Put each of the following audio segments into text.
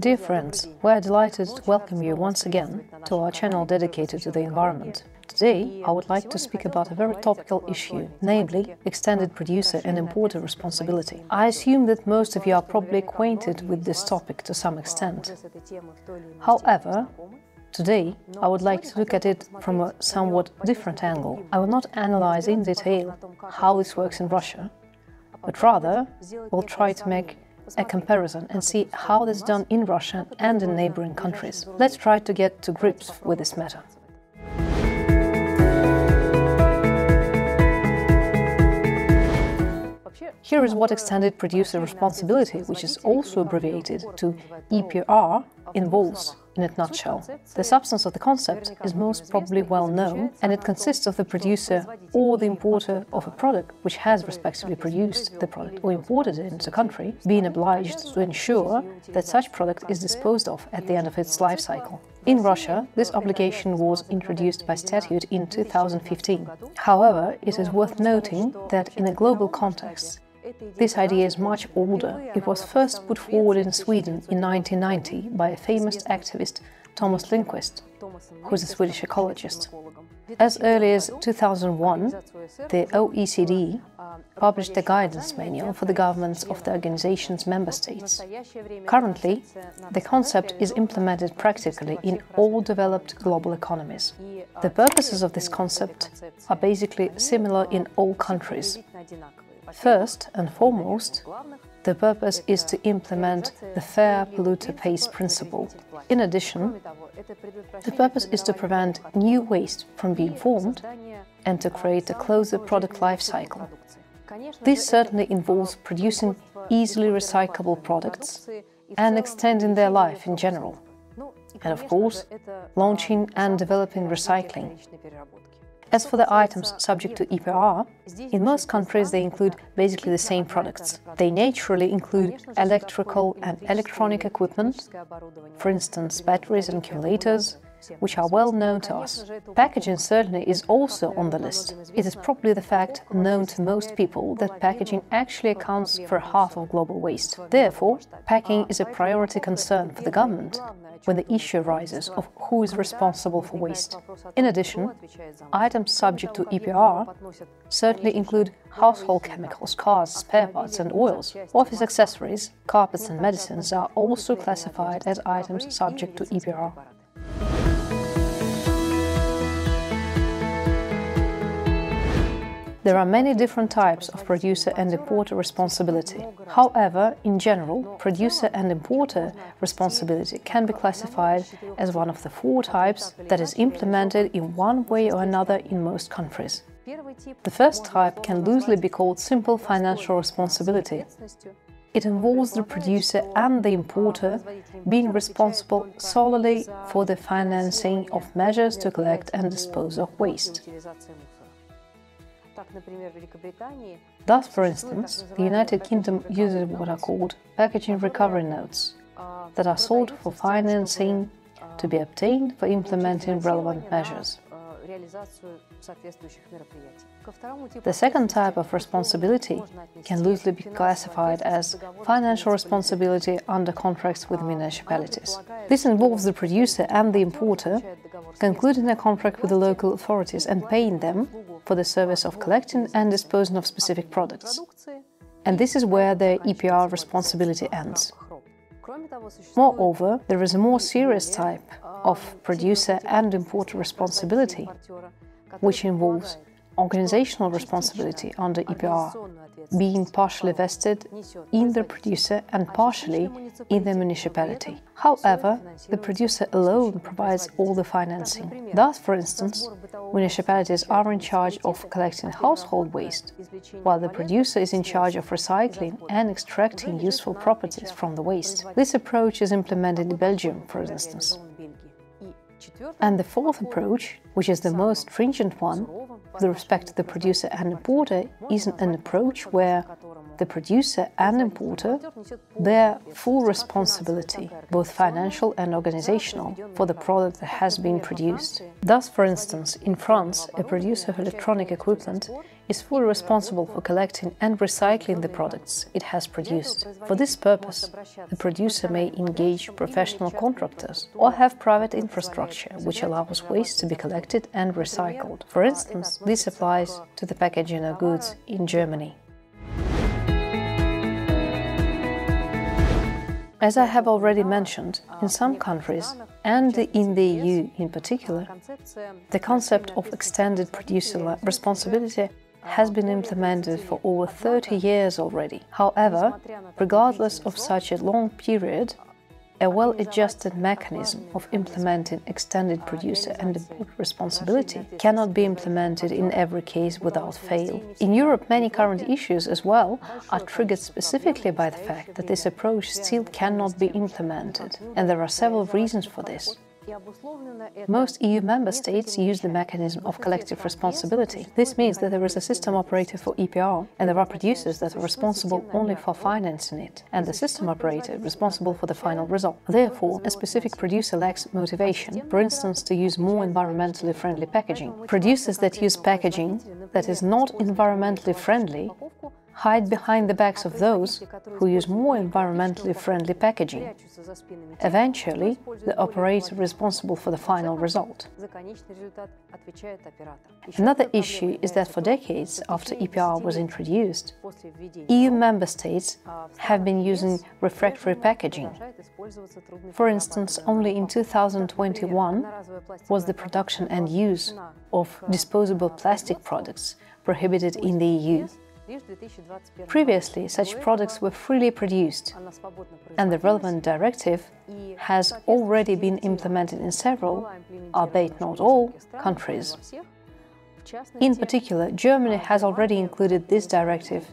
Dear friends, we are delighted to welcome you once again to our channel dedicated to the environment. Today, I would like to speak about a very topical issue, namely extended producer and importer responsibility. I assume that most of you are probably acquainted with this topic to some extent. However, Today, I would like to look at it from a somewhat different angle. I will not analyze in detail how this works in Russia, but rather will try to make a comparison and see how this is done in Russia and in neighboring countries. Let's try to get to grips with this matter. Here is what extended producer responsibility, which is also abbreviated to EPR, involves in a nutshell. The substance of the concept is most probably well known, and it consists of the producer or the importer of a product which has respectively produced the product or imported it into the country, being obliged to ensure that such product is disposed of at the end of its life cycle. In Russia, this obligation was introduced by statute in 2015. However, it is worth noting that in a global context, this idea is much older. It was first put forward in Sweden in 1990 by a famous activist, Thomas Lindhqvist, who is a Swedish ecologist. As early as 2001, the OECD published a guidance manual for the governments of the organization's member states. Currently, the concept is implemented practically in all developed global economies. The purposes of this concept are basically similar in all countries. First and foremost, the purpose is to implement the fair polluter pays principle. In addition, the purpose is to prevent new waste from being formed and to create a closer product life cycle. This certainly involves producing easily recyclable products and extending their life in general. And of course, launching and developing recycling. As for the items subject to EPR, in most countries they include basically the same products. They naturally include electrical and electronic equipment, for instance batteries and accumulators, which are well known to us. Packaging certainly is also on the list. It is probably the fact known to most people that packaging actually accounts for half of global waste. Therefore, packing is a priority concern for the government when the issue arises of who is responsible for waste. In addition, items subject to EPR certainly include household chemicals, cars, spare parts and oils. Office accessories, carpets and medicines are also classified as items subject to EPR. There are many different types of producer and importer responsibility. However, in general, producer and importer responsibility can be classified as one of the four types that is implemented in one way or another in most countries. The first type can loosely be called simple financial responsibility. It involves the producer and the importer being responsible solely for the financing of measures to collect and dispose of waste. Thus, for instance, the United Kingdom uses what are called packaging recovery notes that are sold for financing to be obtained for implementing relevant measures. The second type of responsibility can loosely be classified as financial responsibility under contracts with municipalities. This involves the producer and the importer concluding a contract with the local authorities and paying them for the service of collecting and disposing of specific products. And this is where the EPR responsibility ends. Moreover, there is a more serious type of producer and importer responsibility, which involves organizational responsibility under EPR, being partially vested in the producer and partially in the municipality. However, the producer alone provides all the financing. Thus, for instance, municipalities are in charge of collecting household waste, while the producer is in charge of recycling and extracting useful properties from the waste. This approach is implemented in Belgium, for instance. And the fourth approach, which is the most stringent one, with respect to the producer and importer, is an approach where the producer and importer bear full responsibility, both financial and organizational, for the product that has been produced. Thus, for instance, in France, a producer of electronic equipment is fully responsible for collecting and recycling the products it has produced. For this purpose, the producer may engage professional contractors or have private infrastructure which allows waste to be collected and recycled. For instance, this applies to the packaging of goods in Germany. As I have already mentioned, in some countries, and in the EU in particular, the concept of extended producer responsibility has been implemented for over 30 years already. However, regardless of such a long period, a well-adjusted mechanism of implementing extended producer and import responsibility cannot be implemented in every case without fail. In Europe, many current issues as well are triggered specifically by the fact that this approach still cannot be implemented, and there are several reasons for this. Most EU member states use the mechanism of collective responsibility. This means that there is a system operator for EPR, and there are producers that are responsible only for financing it, and the system operator responsible for the final result. Therefore, a specific producer lacks motivation, for instance, to use more environmentally friendly packaging. Producers that use packaging that is not environmentally friendly hide behind the backs of those who use more environmentally friendly packaging. Eventually, the operator responsible for the final result. Another issue is that for decades after EPR was introduced, EU member states have been using refractory packaging. For instance, only in 2021 was the production and use of disposable plastic products prohibited in the EU. Previously, such products were freely produced, and the relevant directive has already been implemented in several, albeit not all, countries. In particular, Germany has already included this directive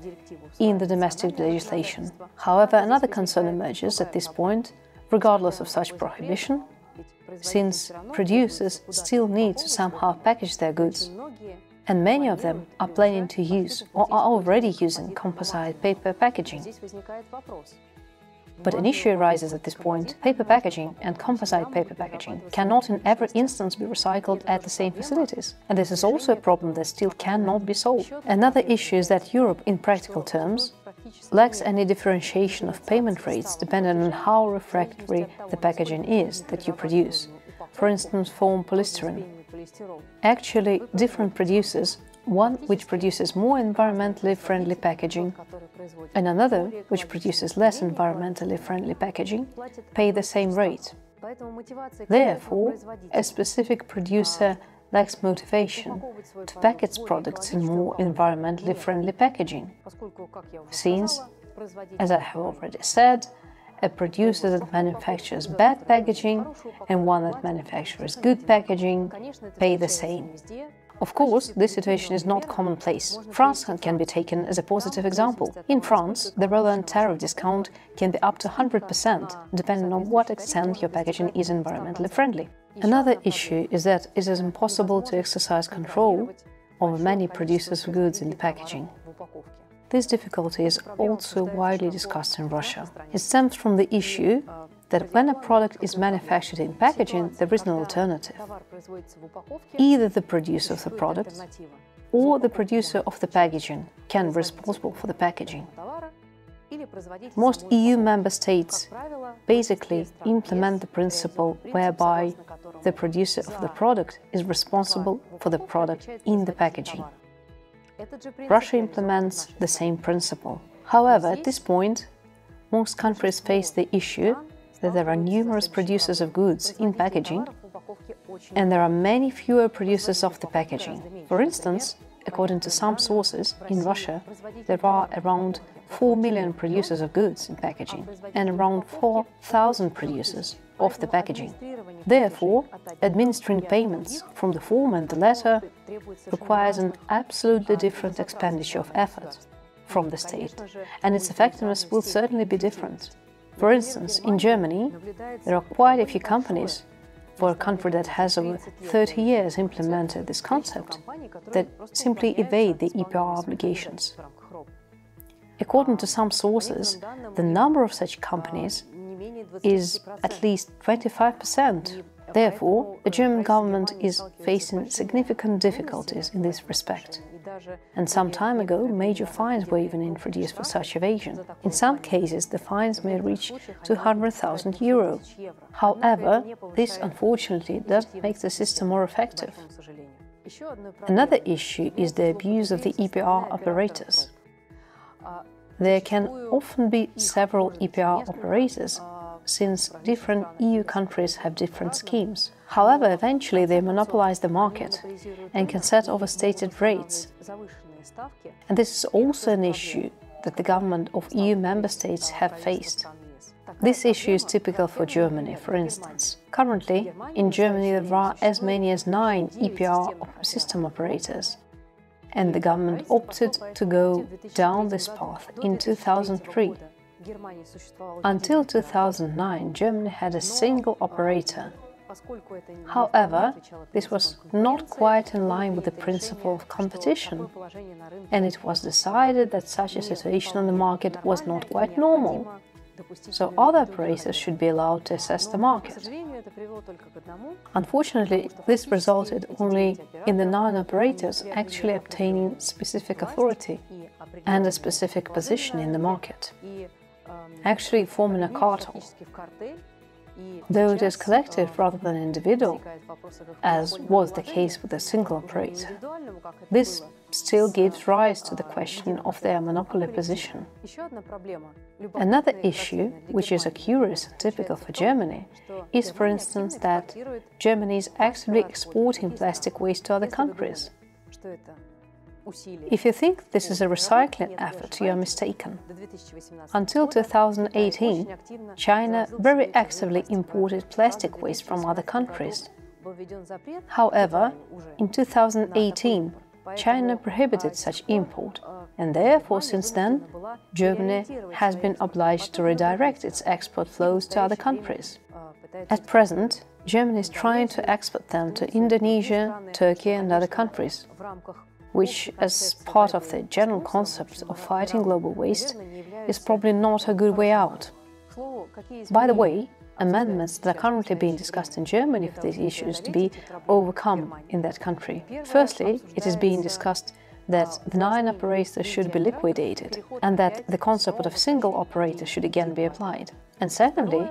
in the domestic legislation. However, another concern emerges at this point, regardless of such prohibition, since producers still need to somehow package their goods and many of them are planning to use or are already using composite paper packaging. But an issue arises at this point. Paper packaging and composite paper packaging cannot in every instance be recycled at the same facilities. And this is also a problem that still cannot be solved. Another issue is that Europe, in practical terms, lacks any differentiation of payment rates depending on how refractory the packaging is that you produce. For instance, foam polystyrene Actually, different producers, one which produces more environmentally friendly packaging and another which produces less environmentally friendly packaging, pay the same rate. Therefore, a specific producer lacks motivation to pack its products in more environmentally friendly packaging, since, as I have already said, a producer that manufactures bad packaging and one that manufactures good packaging pay the same. Of course, this situation is not commonplace. France can be taken as a positive example. In France, the relevant tariff discount can be up to 100%, depending on what extent your packaging is environmentally friendly. Another issue is that it is impossible to exercise control over many producers goods in the packaging. This difficulty is also widely discussed in Russia. It stems from the issue that when a product is manufactured in packaging, there is no alternative. Either the producer of the product or the producer of the packaging can be responsible for the packaging. Most EU member states basically implement the principle whereby the producer of the product is responsible for the product in the packaging. Russia implements the same principle. However, at this point, most countries face the issue that there are numerous producers of goods in packaging and there are many fewer producers of the packaging. For instance, according to some sources, in Russia there are around 4 million producers of goods in packaging and around 4,000 producers of the packaging. Therefore, administering payments from the form and the latter requires an absolutely different expenditure of effort from the state, and its effectiveness will certainly be different. For instance, in Germany, there are quite a few companies, for a country that has over 30 years implemented this concept, that simply evade the EPR obligations. According to some sources, the number of such companies is at least 25%. Therefore, the German government is facing significant difficulties in this respect. And some time ago, major fines were even introduced for such evasion. In some cases, the fines may reach 200,000 euro. However, this unfortunately doesn't make the system more effective. Another issue is the abuse of the EPR operators. There can often be several EPR operators, since different EU countries have different schemes. However, eventually they monopolize the market and can set overstated rates. And this is also an issue that the government of EU member states have faced. This issue is typical for Germany, for instance. Currently, in Germany there are as many as nine EPR system operators, and the government opted to go down this path in 2003. Until 2009, Germany had a single operator. However, this was not quite in line with the principle of competition, and it was decided that such a situation on the market was not quite normal. So other operators should be allowed to assess the market. Unfortunately, this resulted only in the nine operators actually obtaining specific authority and a specific position in the market actually forming a cartel. Though it is collective rather than individual, as was the case with a single operator, this still gives rise to the question of their monopoly position. Another issue, which is a curious and typical for Germany, is, for instance, that Germany is actively exporting plastic waste to other countries. If you think this is a recycling effort, you are mistaken. Until 2018, China very actively imported plastic waste from other countries. However, in 2018, China prohibited such import, and therefore since then, Germany has been obliged to redirect its export flows to other countries. At present, Germany is trying to export them to Indonesia, Turkey and other countries which, as part of the general concept of fighting global waste, is probably not a good way out. By the way, amendments that are currently being discussed in Germany for these issues to be overcome in that country. Firstly, it is being discussed that the nine operators should be liquidated and that the concept of single operator should again be applied. And secondly,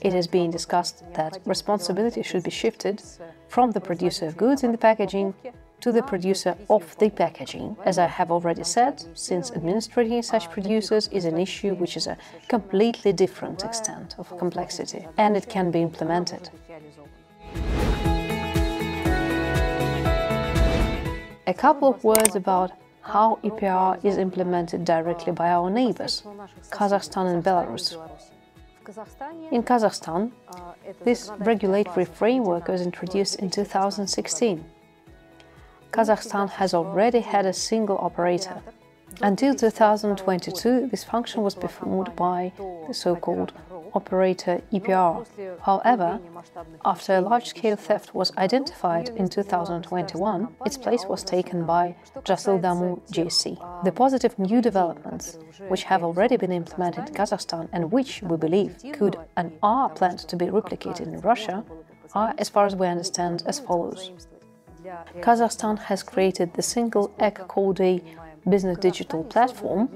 it is being discussed that responsibility should be shifted from the producer of goods in the packaging to the producer of the packaging. As I have already said, since administrating such producers is an issue which is a completely different extent of complexity, and it can be implemented. A couple of words about how EPR is implemented directly by our neighbors, Kazakhstan and Belarus. In Kazakhstan, this regulatory framework was introduced in 2016. Kazakhstan has already had a single operator. Until 2022, this function was performed by the so-called operator EPR. However, after a large-scale theft was identified in 2021, its place was taken by Jasildamul GSC. The positive new developments, which have already been implemented in Kazakhstan and which, we believe, could and are planned to be replicated in Russia, are, as far as we understand, as follows. Kazakhstan has created the single EcoCode business digital platform,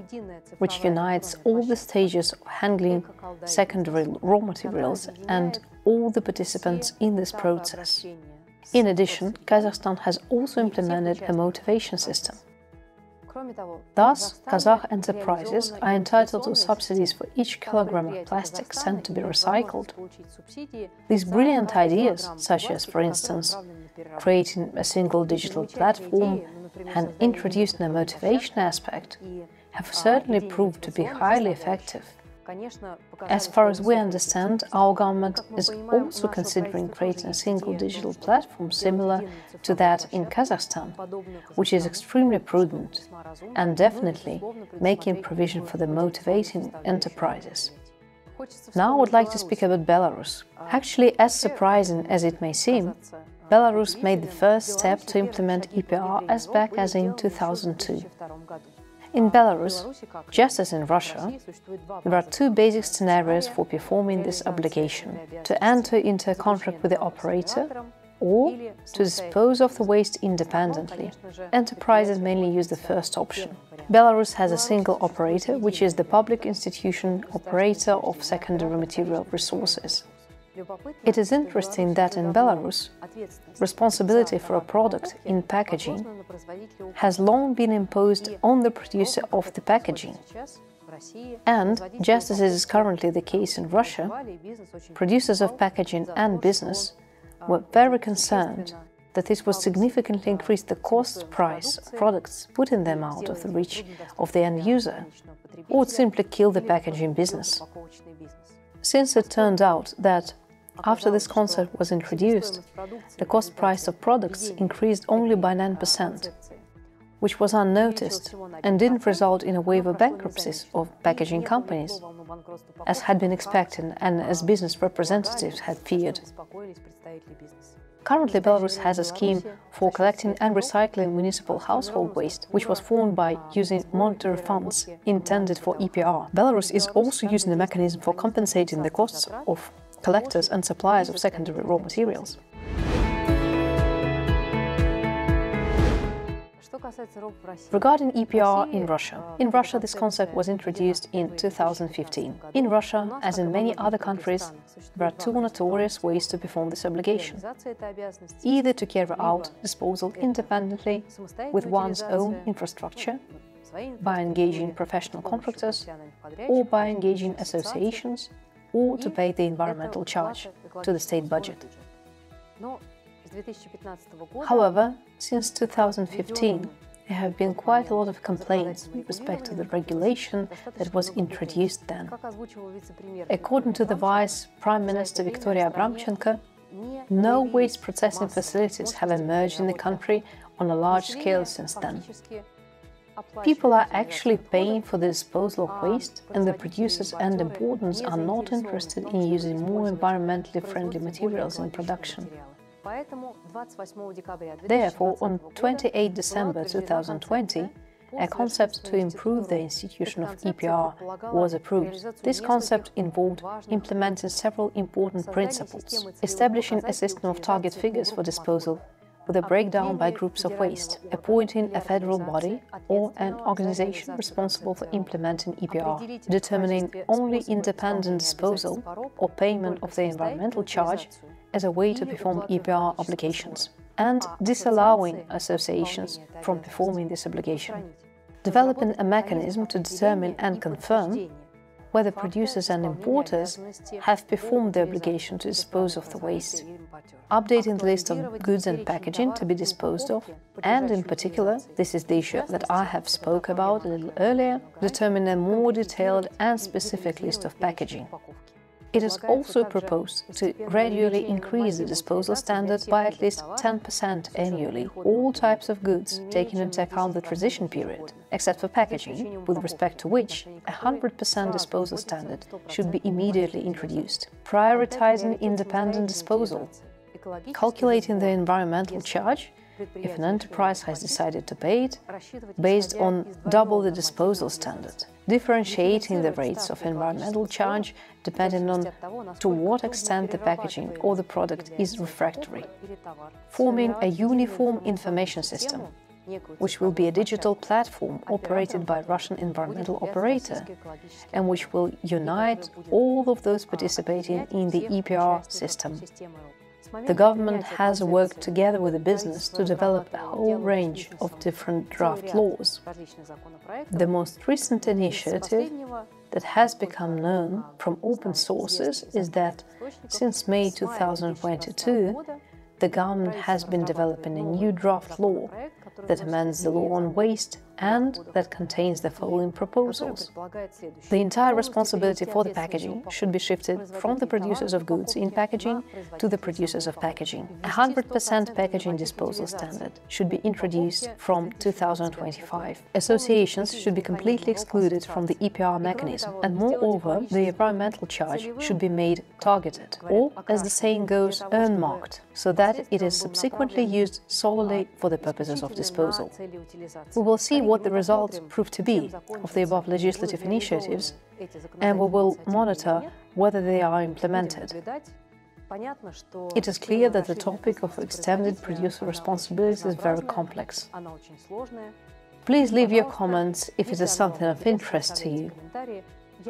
which unites all the stages of handling secondary raw materials and all the participants in this process. In addition, Kazakhstan has also implemented a motivation system. Thus, Kazakh enterprises are entitled to subsidies for each kilogram of plastic sent to be recycled. These brilliant ideas, such as, for instance, creating a single digital platform and introducing a motivation aspect, have certainly proved to be highly effective. As far as we understand, our government is also considering creating a single digital platform similar to that in Kazakhstan, which is extremely prudent and definitely making provision for the motivating enterprises. Now I would like to speak about Belarus. Actually, as surprising as it may seem, Belarus made the first step to implement EPR as back as in 2002. In Belarus, just as in Russia, there are two basic scenarios for performing this obligation to enter into a contract with the operator or to dispose of the waste independently. Enterprises mainly use the first option. Belarus has a single operator, which is the public institution operator of secondary material resources. It is interesting that in Belarus, responsibility for a product in packaging has long been imposed on the producer of the packaging. And, just as it is currently the case in Russia, producers of packaging and business were very concerned that this would significantly increase the cost price of products, putting them out of the reach of the end user, or would simply kill the packaging business. Since it turned out that after this concept was introduced, the cost price of products increased only by 9%, which was unnoticed and didn't result in a wave of bankruptcies of packaging companies, as had been expected and as business representatives had feared. Currently, Belarus has a scheme for collecting and recycling municipal household waste, which was formed by using monetary funds intended for EPR. Belarus is also using a mechanism for compensating the costs of collectors and suppliers of secondary raw materials. Regarding EPR in Russia, in Russia this concept was introduced in 2015. In Russia, as in many other countries, there are two notorious ways to perform this obligation. Either to carry out disposal independently with one's own infrastructure, by engaging professional contractors, or by engaging associations, or to pay the environmental charge to the state budget. However, since 2015, there have been quite a lot of complaints with respect to the regulation that was introduced then. According to the Vice Prime Minister Viktoria Abramchenko, no waste processing facilities have emerged in the country on a large scale since then. People are actually paying for the disposal of waste, and the producers and importers are not interested in using more environmentally friendly materials in production. Therefore, on 28 December 2020, a concept to improve the institution of EPR was approved. This concept involved implementing several important principles, establishing a system of target figures for disposal with a breakdown by groups of waste, appointing a federal body or an organization responsible for implementing EPR, determining only independent disposal or payment of the environmental charge as a way to perform EPR obligations and disallowing associations from performing this obligation. Developing a mechanism to determine and confirm whether producers and importers have performed the obligation to dispose of the waste, updating the list of goods and packaging to be disposed of, and in particular, this is the issue that I have spoke about a little earlier, determine a more detailed and specific list of packaging. It is also proposed to gradually increase the disposal standard by at least 10% annually, all types of goods, taking into account the transition period, except for packaging, with respect to which a 100% disposal standard should be immediately introduced. Prioritizing independent disposal, calculating the environmental charge if an enterprise has decided to pay it, based on double the disposal standard, differentiating the rates of environmental charge depending on to what extent the packaging or the product is refractory, forming a uniform information system which will be a digital platform operated by Russian environmental operator and which will unite all of those participating in the EPR system the government has worked together with the business to develop a whole range of different draft laws. The most recent initiative that has become known from open sources is that since May 2022, the government has been developing a new draft law that amends the law on waste and that contains the following proposals. The entire responsibility for the packaging should be shifted from the producers of goods in packaging to the producers of packaging. A 100% packaging disposal standard should be introduced from 2025. Associations should be completely excluded from the EPR mechanism, and moreover, the environmental charge should be made targeted, or, as the saying goes, earmarked, so that it is subsequently used solely for the purposes of disposal. We will see what the results prove to be of the above legislative initiatives, and we will monitor whether they are implemented. It is clear that the topic of extended producer responsibility is very complex. Please leave your comments if it is something of interest to you.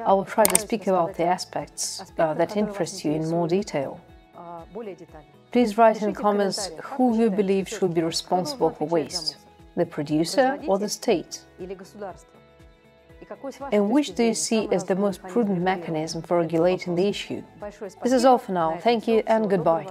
I will try to speak about the aspects uh, that interest you in more detail. Please write in comments who you believe should be responsible for waste, the producer or the state. And which do you see as the most prudent mechanism for regulating the issue? This is all for now. Thank you and goodbye.